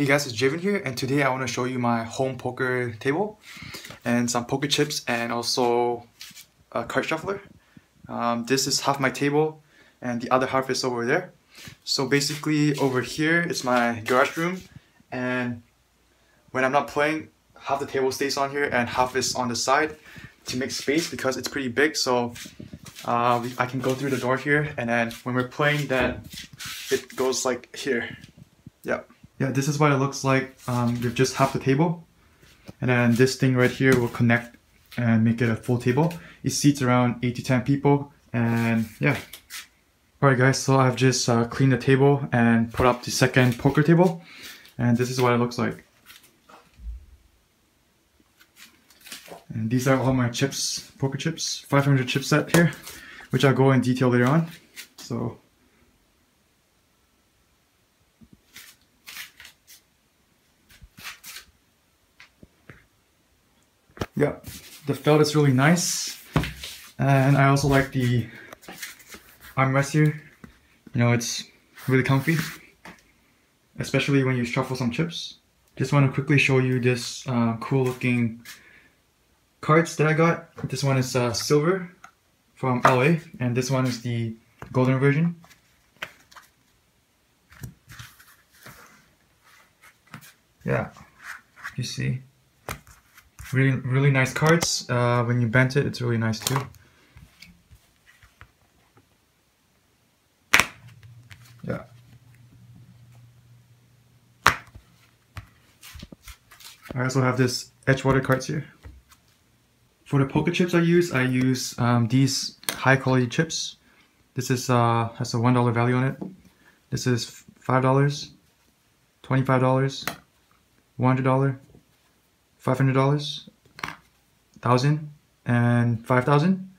Hey guys, it's Jayvin here and today I want to show you my home poker table and some poker chips and also a card shuffler. Um, this is half my table and the other half is over there. So basically over here is my garage room and when I'm not playing half the table stays on here and half is on the side to make space because it's pretty big so uh, I can go through the door here and then when we're playing then it goes like here. Yep. Yeah, this is what it looks like um, with just half the table. And then this thing right here will connect and make it a full table. It seats around 8 to 10 people and yeah. Alright guys, so I've just uh, cleaned the table and put up the second poker table. And this is what it looks like. And these are all my chips, poker chips, 500 chip set here, which I'll go in detail later on. So yeah, the felt is really nice. And I also like the armrest here. You know, it's really comfy, especially when you shuffle some chips. Just want to quickly show you this uh, cool looking cards that I got. This one is uh, silver from LA, and this one is the golden version. Yeah, you see. Really, really nice cards. Uh, when you bent it, it's really nice too. Yeah. I also have this Edgewater cards here. For the poker chips I use, I use um, these high quality chips. This is uh, has a $1 value on it. This is $5, $25, $100, $500, 1000 and 5000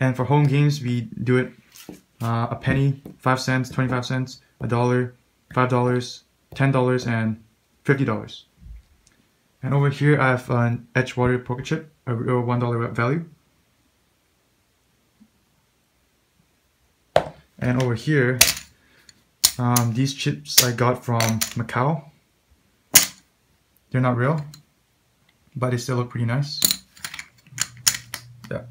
and for home games we do it uh, a penny, 5 cents, 25 cents, a dollar, $5, $10 and $50. And over here I have an Edgewater poker chip, a real $1 value. And over here, um, these chips I got from Macau. They're not real, but they still look pretty nice. Yeah.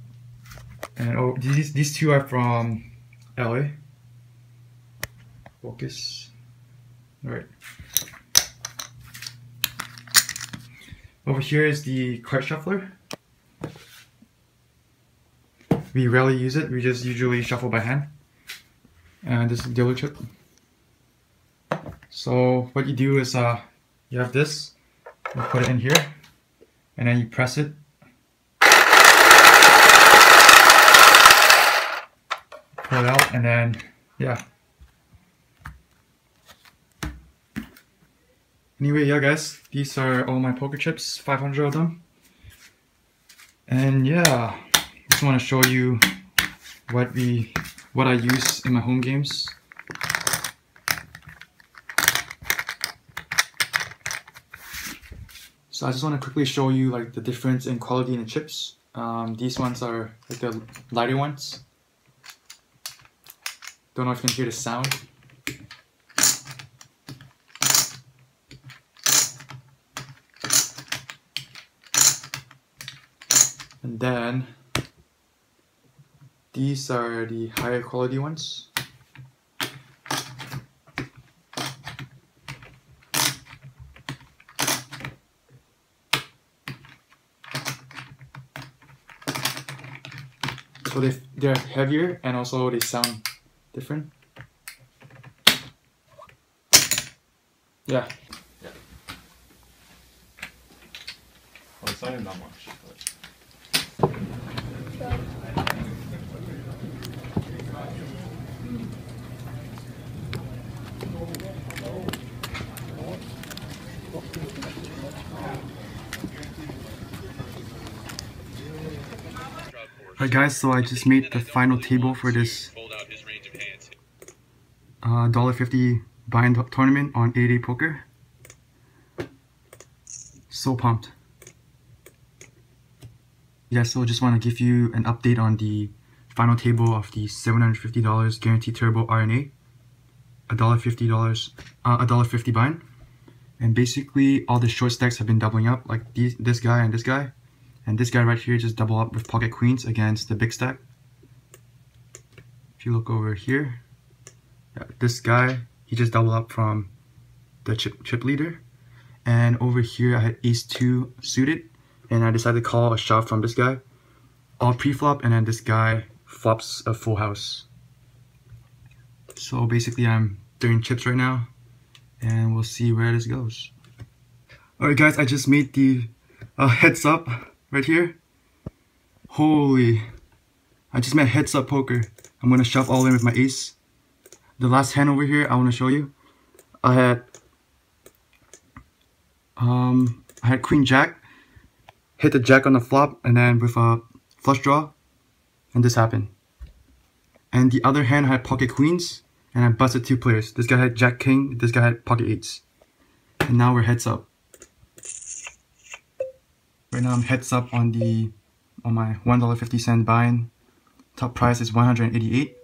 And oh, these these two are from LA. Focus. All right. Over here is the card shuffler. We rarely use it. We just usually shuffle by hand. And this is the dealer chip. So what you do is uh, you have this. You put it in here and then you press it. Pull it out and then, yeah. Anyway, yeah guys, these are all my poker chips, 500 of them. And yeah, just want to show you what we, what I use in my home games. So I just want to quickly show you like the difference in quality in the chips. Um, these ones are like the lighter ones. Don't know if you can hear the sound. And then these are the higher quality ones. So they they're heavier and also they sound different. Yeah. Yeah. Well, it's not that much. But... Alright guys, so I just made the final table for this uh, $1.50 buy-in tournament on 8 Poker. So pumped. Yeah, so just want to give you an update on the final table of the $750 guaranteed turbo R&A. $1.50, uh, $1.50 bind. And basically all the short stacks have been doubling up, like these, this guy and this guy. And this guy right here just double up with pocket queens against the big stack. If you look over here, yeah, this guy, he just double up from the chip, chip leader. And over here I had ace 2 suited and I decided to call a shot from this guy. All pre-flop and then this guy flops a full house. So basically I'm doing chips right now and we'll see where this goes. Alright guys, I just made the uh, heads up right here. Holy, I just made heads up poker. I'm gonna shove all in with my ace. The last hand over here I wanna show you. I had um I had queen jack, hit the jack on the flop and then with a flush draw and this happened. And the other hand I had pocket queens and I busted two players. This guy had Jack King, this guy had Pocket Eights. And now we're heads up. Right now I'm heads up on the on my $1.50 buy-in. Top price is 188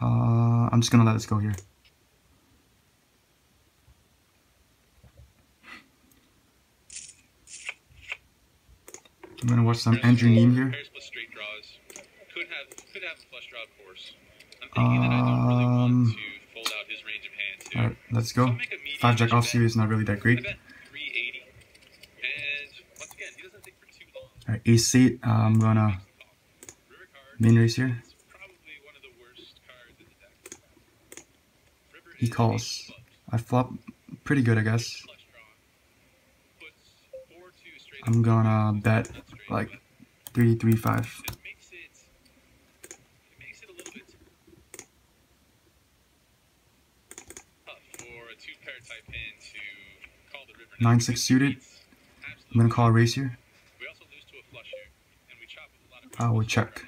uh, I'm just gonna let this go here. I'm gonna watch some Andrew Neeme here. Um, Alright, let's go. 5 jack off series not really that great. Alright, ace 8, uh, I'm gonna min raise here. He calls. I flop pretty good, I guess. I'm gonna bet like 3 3 5. Nine six suited. I'm gonna call a race here. I will check.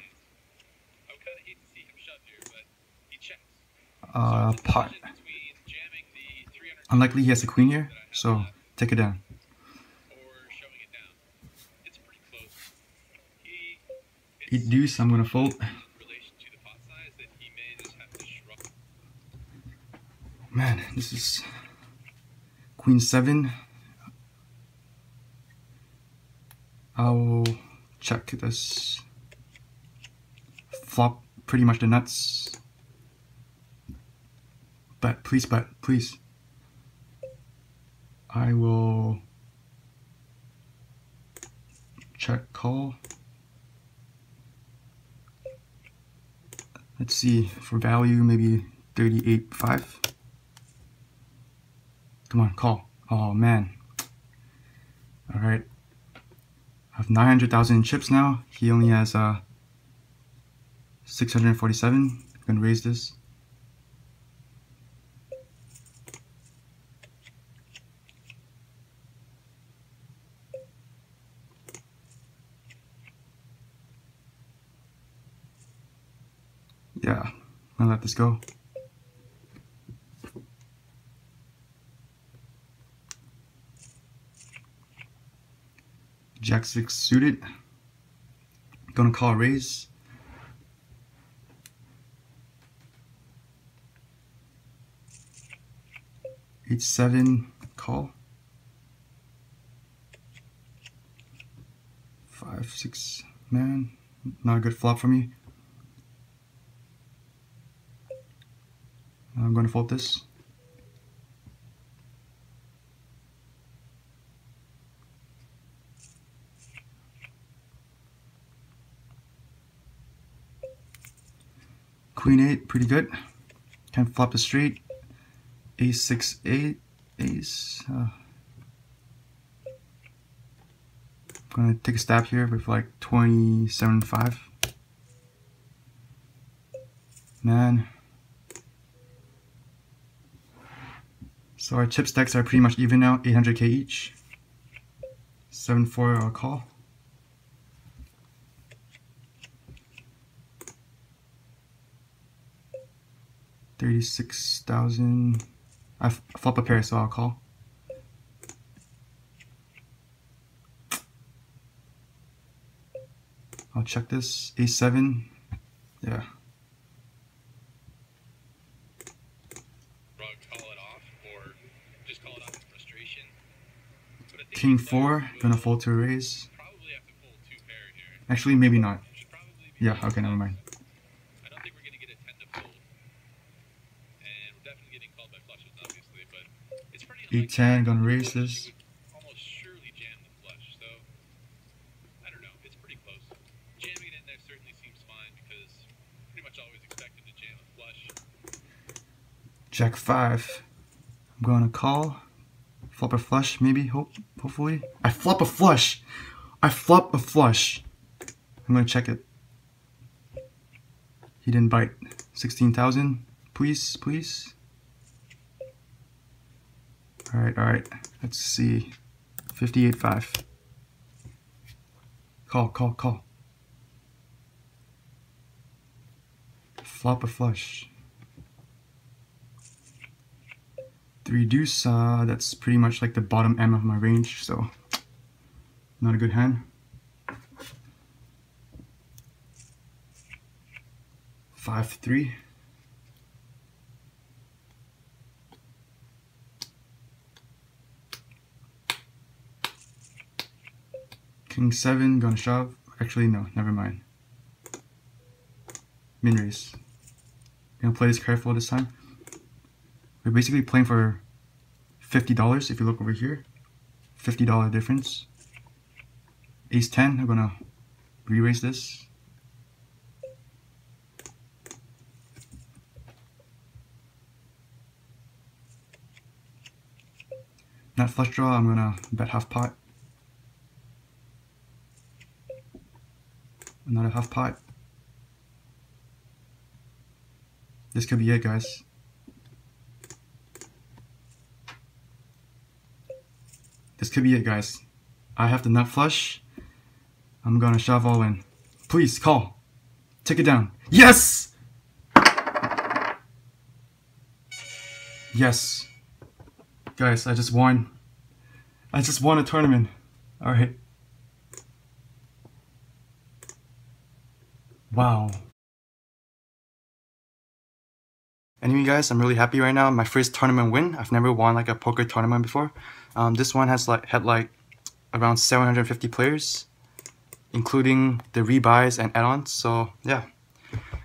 Uh, pot. Unlikely he has a queen here, so take it down. He deuce, I'm gonna fold. Man, this is queen seven. I'll check this flop pretty much the nuts. But please, but please. I will check call. Let's see, for value, maybe 38.5. Come on, call. Oh man. Alright. I have 900,000 chips now. He only has uh, 647. I'm gonna raise this. Yeah, I'm gonna let this go. Jack 6 suited. Gonna call raise. Eight seven call. Five six man, not a good flop for me. I'm gonna fold this. Queen 8, pretty good. Can flop the straight. Ace 6, 8, Ace. Uh, I'm gonna take a stab here with like 27, 5. Man. So our chip stacks are pretty much even now, 800k each. 7-4 uh, call. 36,000. I flop a pair, so I'll call. I'll check this. A7. Yeah. rug, call it off, or just call it off in frustration. But I think King 4, gonna fold to a raise. Probably have to fold two pair here. Actually, maybe not. Should probably be Yeah, okay, never mind. I don't think we're gonna get a ten to fold. And we're definitely getting called by flushes, obviously, but it's pretty unlikely. 8-10, gonna raise Flush, this. you would Almost surely jam the flush, so I don't know. It's pretty close. Jamming it in there certainly seems fine because pretty much always expected to jam a flush. Jack 5. I'm gonna call. Flop a flush, maybe, hope, hopefully. I flop a flush! I flop a flush. I'm gonna check it. He didn't bite. 16,000. Please, please. Alright, alright. Let's see. 58.5. Call, call, call. Flop a flush. Three deuce, uh, that's pretty much like the bottom end of my range, so not a good hand. Five three. King seven, gonna shove. Actually, no, never mind. Min raise. Gonna play this careful this time. We're basically playing for $50 if you look over here. $50 difference. Ace 10, I'm gonna re-raise this. Not flush draw, I'm gonna bet half pot. Another half pipe. This could be it, guys. This could be it, guys. I have the nut flush. I'm gonna shove all in. Please, call. Take it down. Yes! Yes. Guys, I just won. I just won a tournament. Alright. Wow. Anyway, guys, I'm really happy right now. My first tournament win. I've never won like a poker tournament before. Um, this one has like had like around 750 players, including the rebuys and add-ons. So yeah,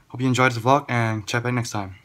hope you enjoyed the vlog and chat back next time.